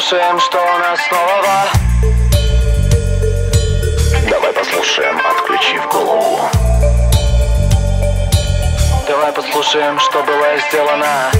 послушаем, что у нас нового. Давай послушаем, отключив голову. Давай послушаем, что было сделано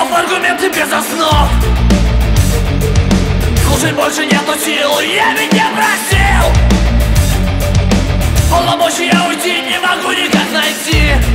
слов, аргументы без основ Слушать больше нету сил, я ведь не просил Полномочия уйти не могу никак найти